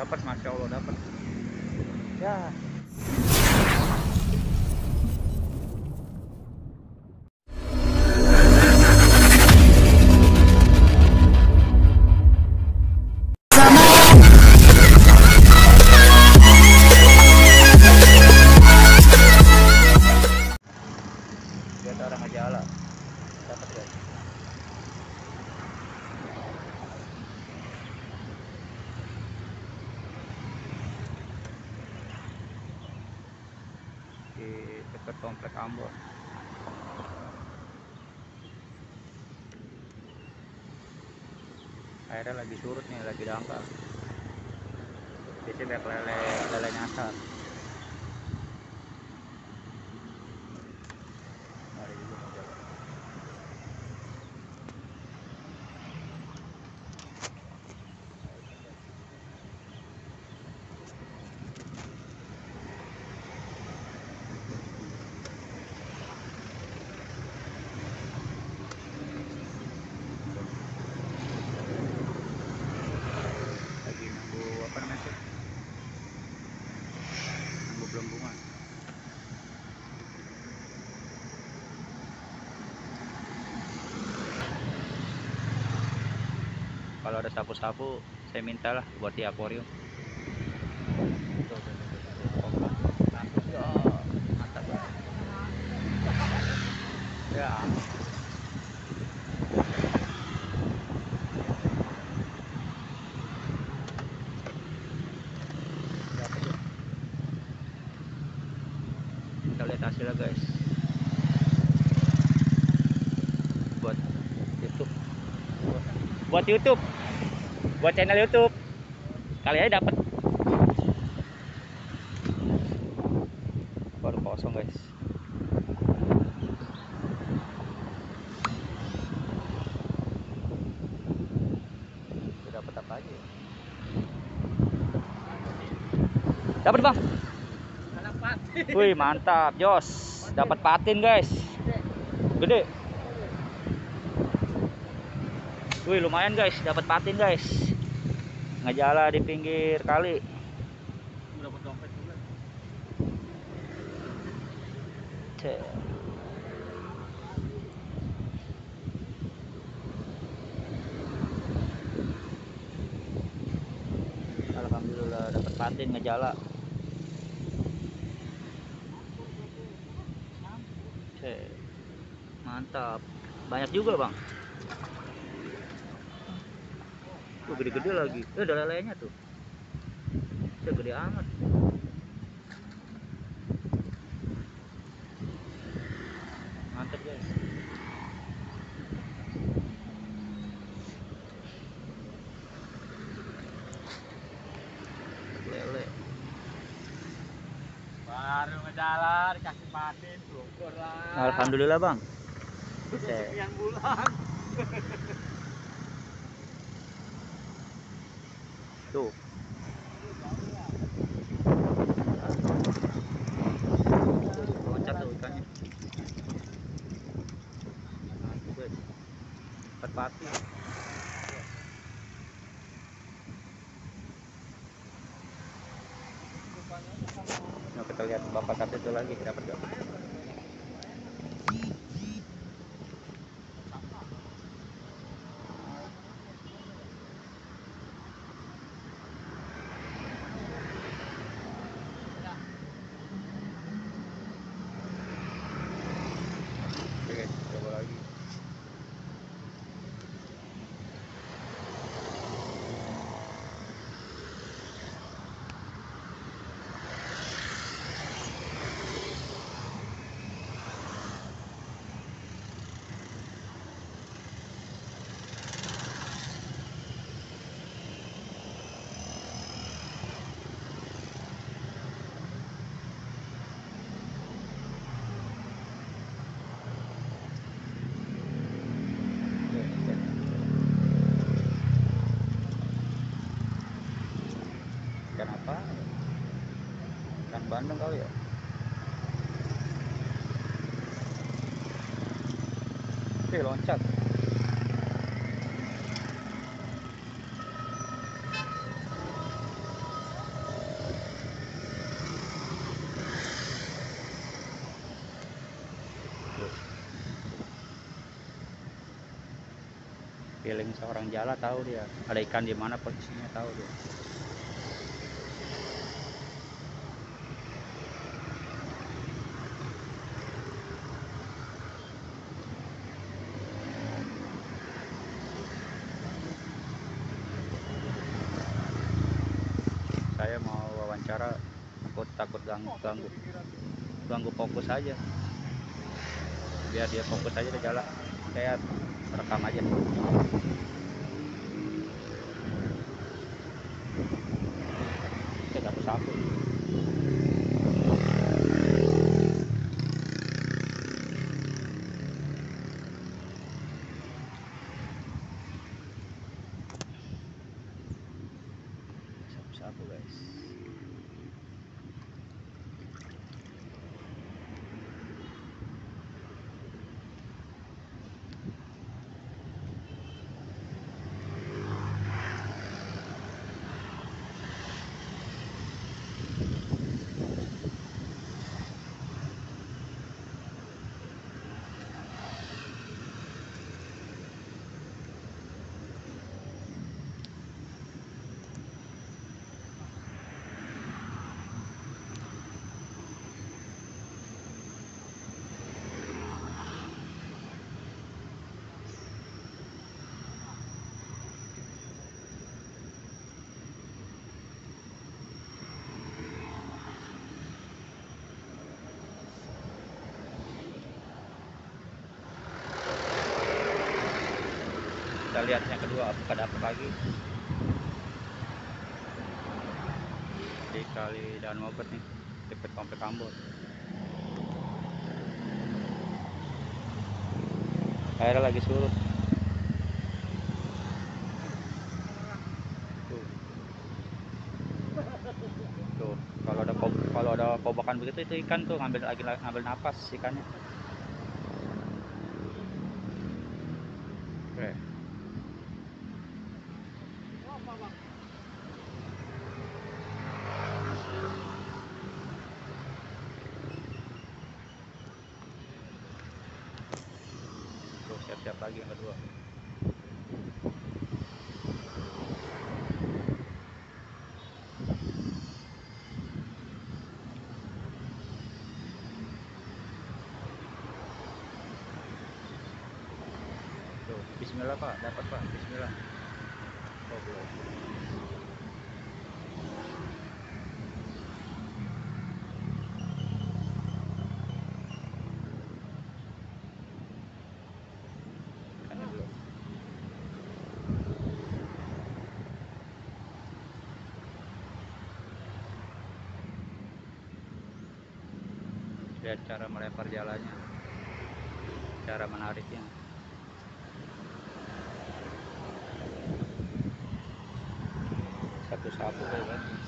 dapat masya allah dapat. Ya lagi surut nih lagi dangkal. Biasanya banyak lele lele nyasar ada juga model lagi nunggu apa namanya sih nunggu belembungan ada sapu-sapu saya mintalah buat di akuarium. Ya. kita lihat hasilnya guys. Buat YouTube. Buat YouTube buat channel YouTube. Kali aja dapat baru kosong guys. Udah dapat apa aja ya? dapat bang. Wih mantap Jos. Dapat patin guys. Gede. Wih lumayan guys. Dapat patin guys ngejala di pinggir kali Dapat dompet juga. Cek. Alhamdulillah dapat patin ngejala Cek. mantap banyak juga bang tuh gede-gede lagi eh ada lelenya tuh Cek, gede amat mantap guys lele Baru ngejalan dikasih patin syukur lah. alhamdulillah bang. Sekian bulan. tuh loncat tuh ikannya mantap guys pati Nah, kita lihat bapak satu itu lagi dapat gak? loncat. Feeling seorang jala tahu dia ada ikan di mana posisinya tahu dia. Ganggu ganggu fokus aja. Biar dia fokus aja ke jalan. Saya rekam aja kita sapu sapu-sapu guys kita lihat yang kedua apakah dapat lagi. Di kali dan mogot nih dekat komplek Ambon airnya lagi surut. Tuh kalau ada kalau ada kobakan begitu itu ikan tuh ngambil lagi ngambil napas ikannya Oke. Tuh siap-siap lagi yang kedua. Tuh, bismillah Pak, dapat Pak, bismillah. Oh. Lihat cara melempar jalannya, cara menariknya. top of it.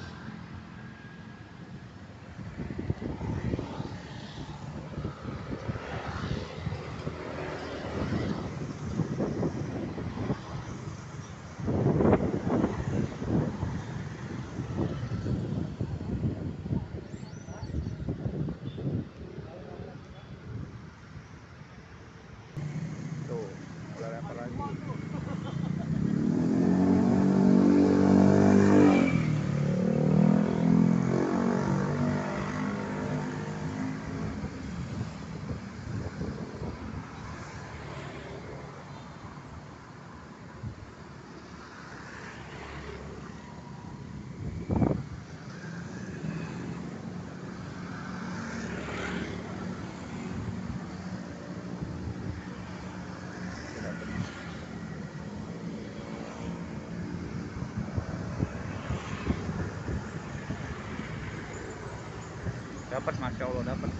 Dapat, masya Allah dapat.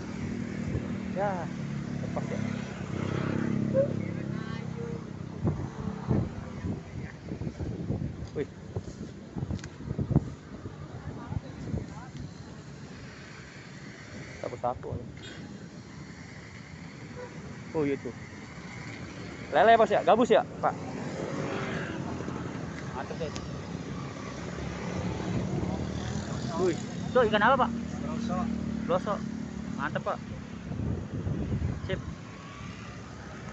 Ya, lepas ya. Wih. Sapu-sapu. aja. Oh iya tuh. Lele bos ya, gabus ya pak. Mantep deh. Wih, tuh ikan apa pak? Blosok. Mantep pak. Sip.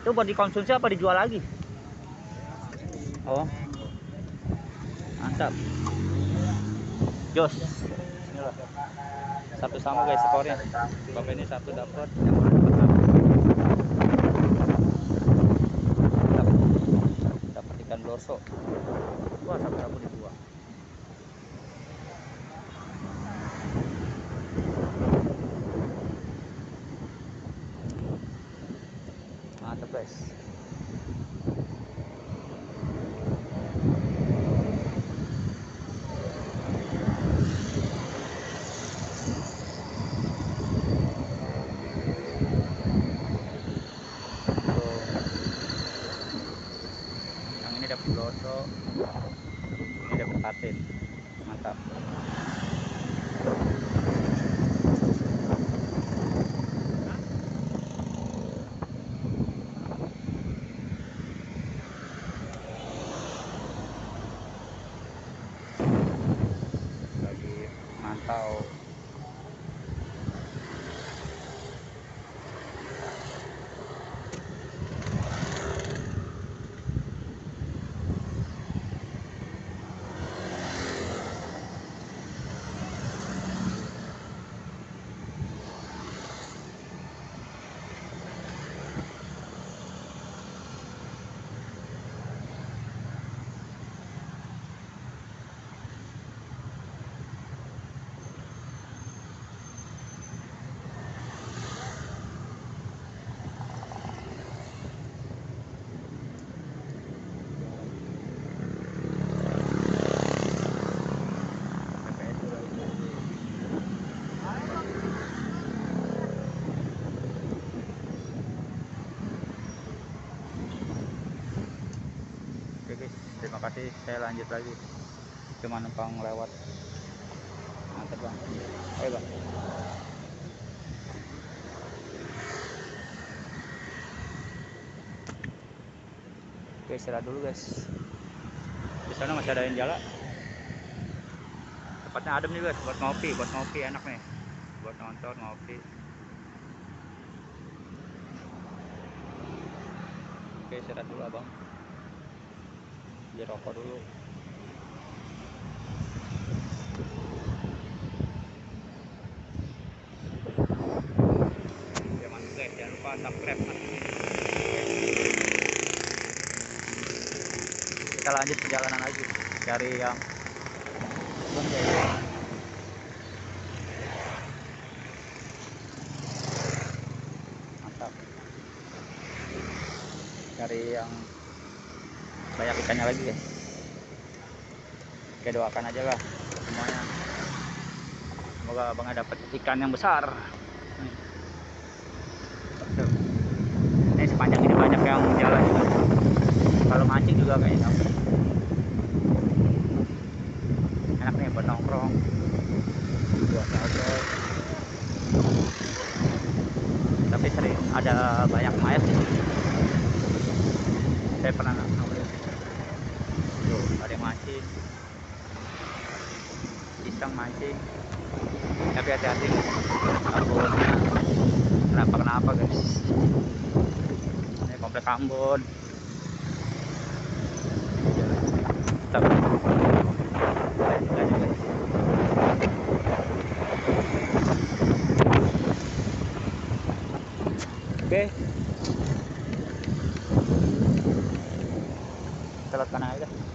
Itu buat dikonsumsi apa dijual lagi? oh mantap jos Bismillah. satu sama guys skornya bapak ini satu dapat dapat ikan bloso wah satu dapat dua Tuh. yang ini dapat bloso ini dapat patin mantap lagi mantau PPS juga lagi. Oke guys, kasih. Saya lanjut lagi. Cuma numpang lewat. Mantap bang. Ayo bang. Oke, istirahat dulu guys. Di sana masih ada yang jalan. Tempatnya adem nih guys, buat ngopi, buat ngopi enak nih. Buat nonton ngopi. Oke, istirahat dulu abang. Beli rokok dulu. Mantap guys, jangan lupa subscribe. Kita lanjut perjalanan lagi, cari yang Bang Jaya. Mantap. Cari yang banyak ikannya lagi guys. Oke doakan aja lah semuanya. Semoga abangnya dapat ikan yang besar. Ini sepanjang ini banyak yang jalan juga. Kalau mancing juga kayaknya enak nih buat nongkrong buat tapi sering ada banyak mayat sih saya pernah nongkrong tuh ada yang mancing iseng mancing tapi hati-hati takutnya kenapa kenapa guys ini komplek Ambon guys. Oke. Lihat kanan aja.